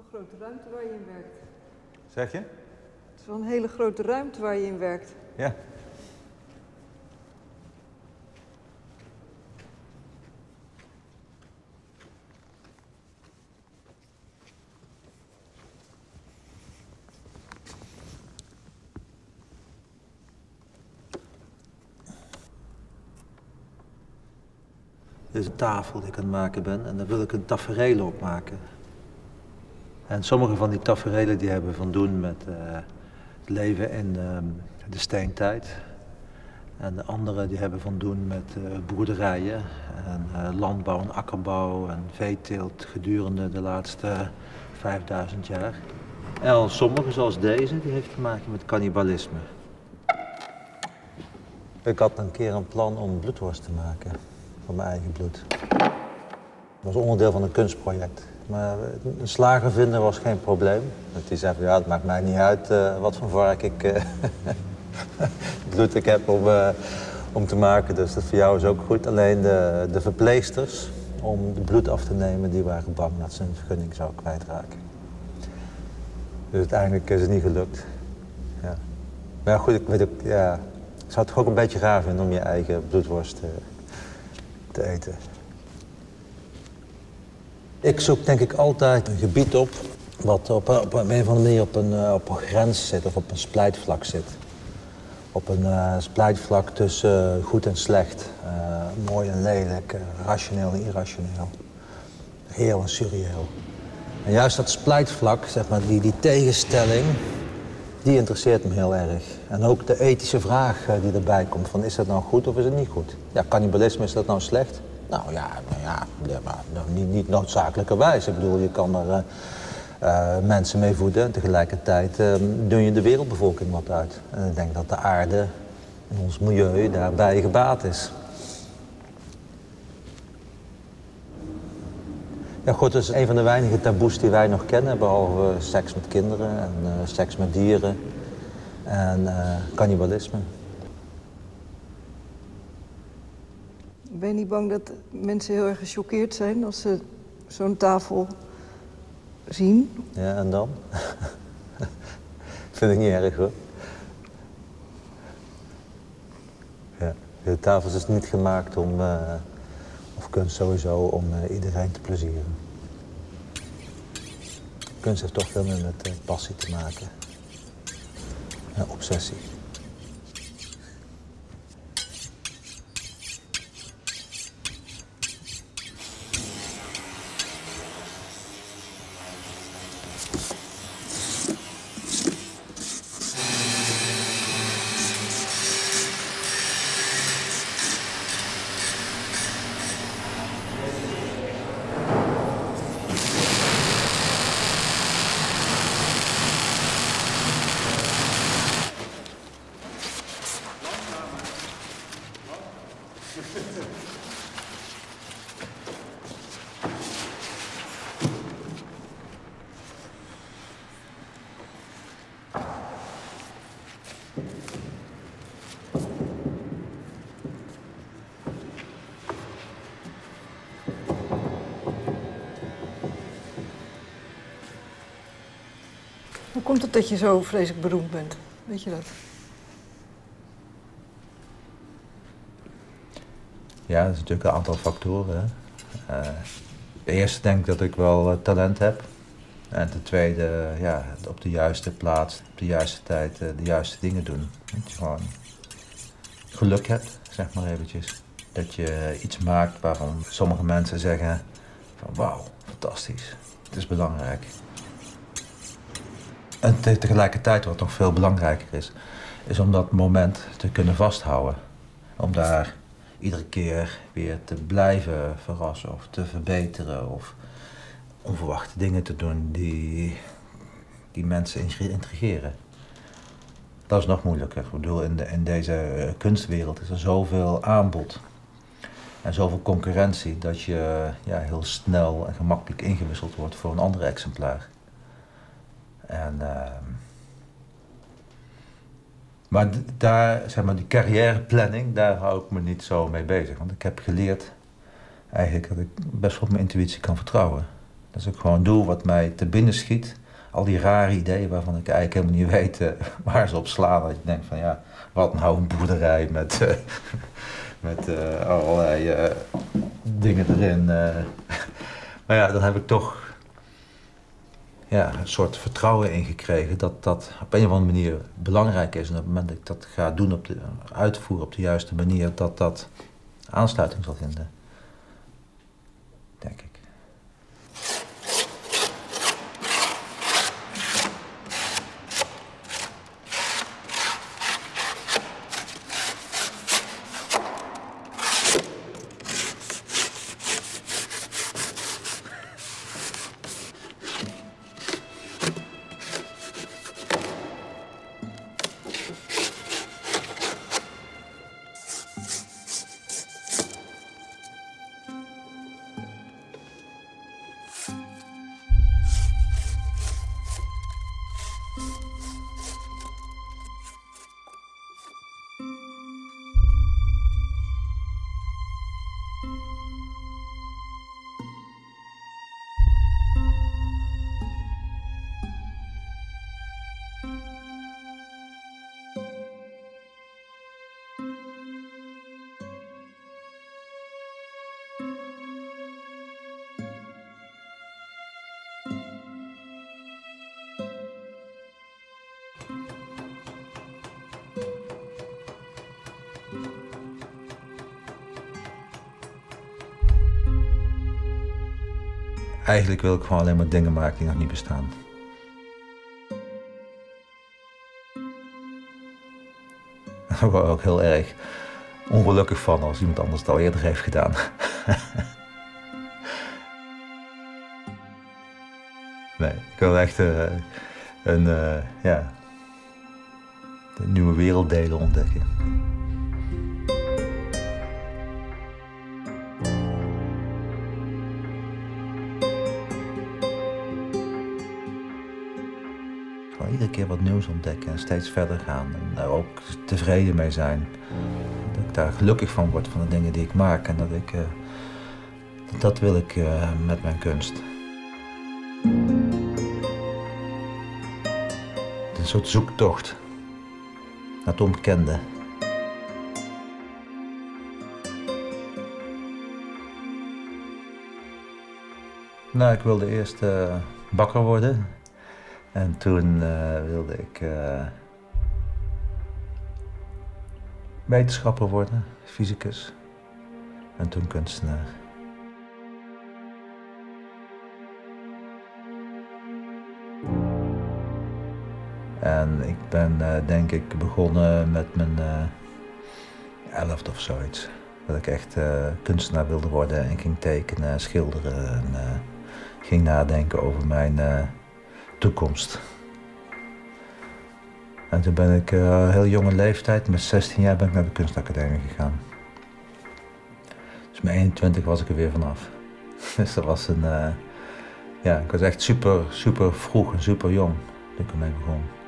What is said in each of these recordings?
Zo'n grote ruimte waar je in werkt. Zeg je? Het is wel een hele grote ruimte waar je in werkt. Ja. Dit is een tafel die ik aan het maken ben en daar wil ik een tafereel op maken. En sommige van die taferelen die hebben van doen met eh, het leven in ehm, de steentijd. En de andere die hebben van doen met eh, boerderijen en eh, landbouw en akkerbouw en veeteelt gedurende de laatste 5000 jaar. En sommige, zoals deze, die heeft te maken met cannibalisme. Ik had een keer een plan om bloedworst te maken van mijn eigen bloed. Was onderdeel van een kunstproject. Maar een slager vinden was geen probleem. Want die zei ja, het maakt mij niet uit eh, wat voor vark ik eh, bloed ik heb om, eh, om te maken. Dus dat voor jou is ook goed. Alleen de, de verpleegsters om het bloed af te nemen, die waren bang dat ze hun vergunning zou kwijtraken. Dus uiteindelijk is het niet gelukt. Ja. Maar goed, ik weet ook, ja, ik zou het toch ook een beetje raar vinden om je eigen bloedworst te eten. Ik zoek denk ik altijd een gebied op wat op, op een of andere manier op een, eh, op een grens zit of op een splijtvlak zit. Op een uh, splijtvlak tussen uh, goed en slecht, mooi en lelijk, rationeel en irrationeel, heel en surreëel. En juist dat splijtvlak, zeg maar, die, die tegenstelling, die interesseert me heel erg. En ook de ethische vraag die erbij komt, van is dat nou goed of is het niet goed? Ja, cannibalisme, is dat nou slecht? Nou ja, nou ja maar niet, niet noodzakelijkerwijs. Ik bedoel, je kan er uh, uh, mensen mee voeden en tegelijkertijd uh, dun je de wereldbevolking wat uit. En ik denk dat de aarde en ons milieu daarbij gebaat is. Ja, goed, dat is een van de weinige taboes die wij nog kennen, behalve seks met kinderen en seks met dieren en cannibalisme. Ben je niet bang dat mensen heel erg gechoqueerd zijn als ze zo'n tafel zien? Ja, en dan? Vind ik niet erg hoor. Ja, de tafel is niet gemaakt om, uh, of kunst sowieso, om uh, iedereen te plezieren. Kunst heeft toch veel meer met uh, passie te maken. En obsessie. Hoe komt het dat je zo vreselijk beroemd bent? Weet je dat? Ja, dat is natuurlijk een aantal factoren. Uh, de eerste denk ik dat ik wel uh, talent heb. En ten tweede, ja, op de juiste plaats, op de juiste tijd, de juiste dingen doen. Dat je gewoon geluk hebt, zeg maar eventjes. Dat je iets maakt waarvan sommige mensen zeggen van wauw, fantastisch. Het is belangrijk. En te tegelijkertijd, wat nog veel belangrijker is, is om dat moment te kunnen vasthouden. Om daar iedere keer weer te blijven verrassen of te verbeteren of onverwachte dingen te doen die, die mensen intrigeren. Dat is nog moeilijker. Ik bedoel, in, de, in deze eh, kunstwereld is er zoveel aanbod en zoveel concurrentie dat je ja, heel snel en gemakkelijk ingewisseld wordt voor een ander exemplaar. En, uh, maar daar, zeg maar, die carrièreplanning, daar hou ik me niet zo mee bezig. Want ik heb geleerd eigenlijk dat ik best wel op mijn intuïtie kan vertrouwen. Dat ik gewoon doe wat mij te binnen schiet. Al die rare ideeën waarvan ik eigenlijk helemaal niet weet uh, waar ze op slaan. Dat je denkt van ja, wat nou een boerderij met, uh, met uh, allerlei dingen erin. maar ja, dan heb ik toch ja, een soort vertrouwen in gekregen dat dat op een of andere manier belangrijk is. En op het moment dat ik dat ga doen, op de, uitvoeren op de juiste manier, dat dat aansluiting zal vinden. Denk ik. Eigenlijk wil ik gewoon alleen maar dingen maken die nog niet bestaan. Daar word ik ook heel erg ongelukkig van als iemand anders het al eerder heeft gedaan. nee, ik wil echt uh, een, uh, ja, een nieuwe werelddelen ontdekken. Keer wat nieuws ontdekken en steeds verder gaan. En daar ook tevreden mee zijn. Dat ik daar gelukkig van word van de dingen die ik maak. En dat ik. Uh, dat wil ik uh, met mijn kunst. Een soort zoektocht naar het onbekende. Nou, ik wilde eerst uh, bakker worden. En toen uh, wilde ik uh, wetenschapper worden, fysicus. En toen kunstenaar. En ik ben uh, denk ik begonnen met mijn elfde of zoiets. Dat ik echt kunstenaar wilde worden en ging tekenen, schilderen en ging nadenken over mijn toekomst. En toen ben ik uh, heel jonge leeftijd, met 16 jaar, ben ik naar de kunstacademie gegaan. Dus met 21 was ik er weer vanaf. Dus dat was een, uh, ja, ik was echt super, super vroeg en super jong toen ik ermee begon.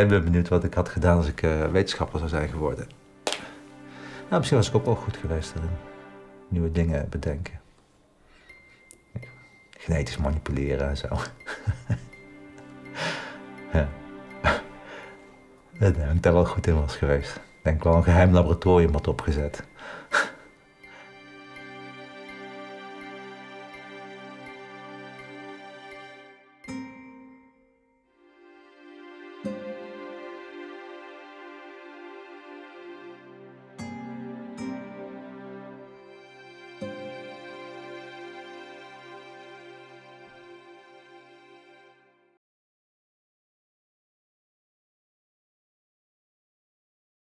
Jij bent benieuwd wat ik had gedaan als ik uh, wetenschapper zou zijn geworden. Nou, misschien was ik ook wel goed geweest. Nieuwe dingen bedenken. Genetisch manipuleren en zo. ja. Ik denk dat ik daar wel goed in was geweest. Ik denk wel een geheim laboratorium had opgezet.